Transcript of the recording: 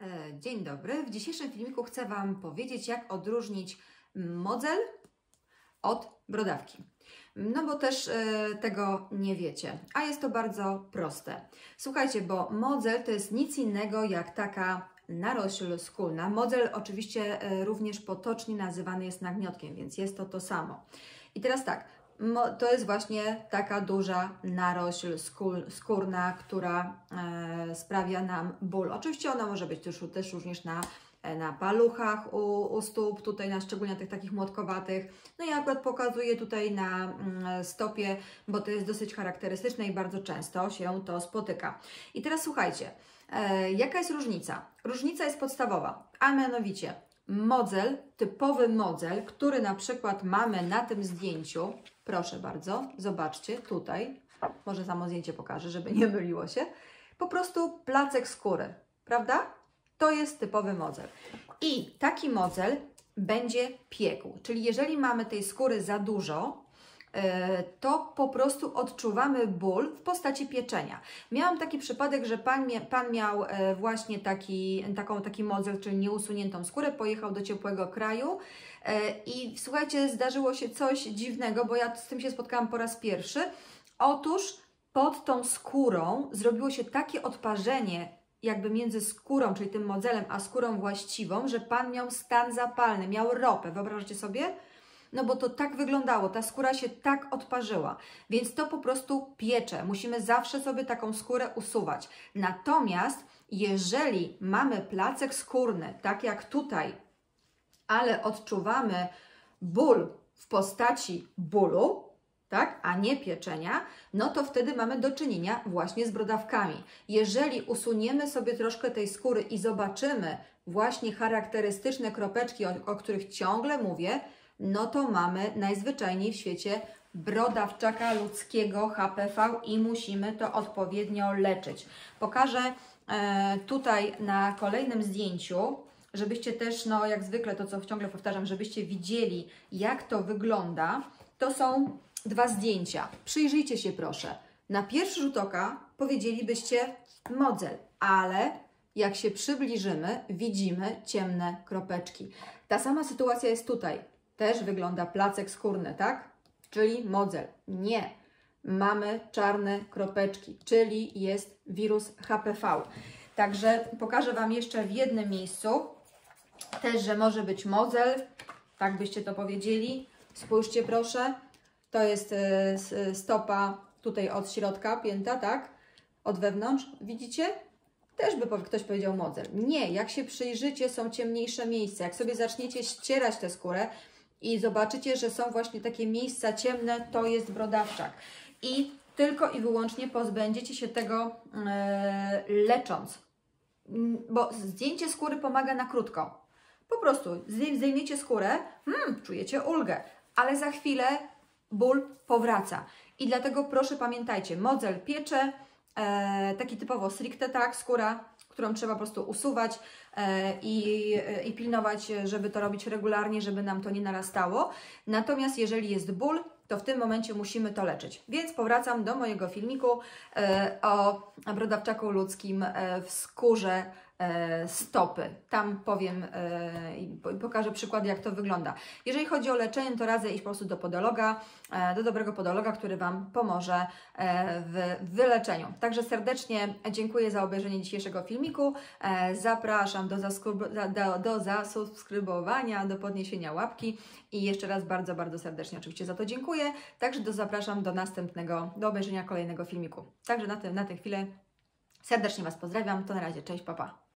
E, Dzień dobry. W dzisiejszym filmiku chcę Wam powiedzieć, jak odróżnić modzel od brodawki. No bo też e, tego nie wiecie, a jest to bardzo proste. Słuchajcie, bo modzel to jest nic innego jak taka narośl skórna. Modzel oczywiście e, również potocznie nazywany jest nagniotkiem, więc jest to to samo. I teraz tak, to jest właśnie taka duża narośl skór- skórna, która e, sprawia nam ból. Oczywiście ona może być też, też również na, e, na paluchach u, u stóp, tutaj na szczególnie tych takich młotkowatych. No ja akurat pokazuję tutaj na mm, stopie, bo to jest dosyć charakterystyczne i bardzo często się to spotyka. I teraz słuchajcie, e, jaka jest różnica? Różnica jest podstawowa, a mianowicie modzel, typowy modzel, który na przykład mamy na tym zdjęciu, proszę bardzo, zobaczcie tutaj, może samo zdjęcie pokażę, żeby nie myliło się, po prostu placek skóry, prawda? To jest typowy modzel. I taki modzel będzie piekł, czyli jeżeli mamy tej skóry za dużo, to po prostu odczuwamy ból w postaci pieczenia. Miałam taki przypadek, że pan, pan miał e, właśnie taki, taką, taki modzel, czyli nieusuniętą skórę, pojechał do ciepłego kraju e, i słuchajcie, zdarzyło się coś dziwnego, bo ja z tym się spotkałam po raz pierwszy. Otóż pod tą skórą zrobiło się takie odparzenie, jakby między skórą, czyli tym modzelem, a skórą właściwą, że pan miał stan zapalny, miał ropę. Wyobrażacie sobie? No bo to tak wyglądało, ta skóra się tak odparzyła, więc to po prostu piecze. Musimy zawsze sobie taką skórę usuwać. Natomiast jeżeli mamy placek skórny, tak jak tutaj, ale odczuwamy ból w postaci bólu, tak, a nie pieczenia, no to wtedy mamy do czynienia właśnie z brodawkami. Jeżeli usuniemy sobie troszkę tej skóry i zobaczymy właśnie charakterystyczne kropeczki, o, o których ciągle mówię, no to mamy najzwyczajniej w świecie brodawczaka ludzkiego HPV i musimy to odpowiednio leczyć. Pokażę e, tutaj na kolejnym zdjęciu, żebyście też, no jak zwykle to co ciągle powtarzam, żebyście widzieli jak to wygląda. To są dwa zdjęcia. Przyjrzyjcie się proszę. Na pierwszy rzut oka powiedzielibyście modzel, ale jak się przybliżymy, widzimy ciemne kropeczki. Ta sama sytuacja jest tutaj. Też wygląda placek skórny, tak? Czyli modzel. Nie. Mamy czarne kropeczki, czyli jest wirus HPV. Także pokażę Wam jeszcze w jednym miejscu też, że może być modzel. Tak byście to powiedzieli. Spójrzcie proszę. To jest s- stopa tutaj od środka, pięta, tak? Od wewnątrz. Widzicie? Też by ktoś powiedział modzel. Nie, jak się przyjrzycie, są ciemniejsze miejsca. Jak sobie zaczniecie ścierać tę skórę i zobaczycie, że są właśnie takie miejsca ciemne, to jest brodawczak. I tylko i wyłącznie pozbędziecie się tego e, lecząc. Mm, Bo zdjęcie skóry pomaga na krótko. Po prostu zdej- zdejmiecie skórę, hmm, czujecie ulgę, ale za chwilę ból powraca. I dlatego proszę pamiętajcie, modzel piecze, e, taki typowo stricte tak, skóra, którą trzeba po prostu usuwać e, i, i pilnować, żeby to robić regularnie, żeby nam to nie narastało. Natomiast jeżeli jest ból, to w tym momencie musimy to leczyć. Więc powracam do mojego filmiku e, o brodawczaku ludzkim e, w skórze stopy. Tam powiem e, i po- i pokażę przykład, jak to wygląda. Jeżeli chodzi o leczenie, to radzę iść po prostu do podologa, e, do dobrego podologa, który Wam pomoże e, w wyleczeniu. Także serdecznie dziękuję za obejrzenie dzisiejszego filmiku. E, Zapraszam do, do, do zasubskrybowania, do podniesienia łapki i jeszcze raz bardzo, bardzo serdecznie oczywiście za to dziękuję. Także do, zapraszam do następnego, do obejrzenia kolejnego filmiku. Także na, tym, na tę chwilę serdecznie Was pozdrawiam. To na razie, cześć, papa.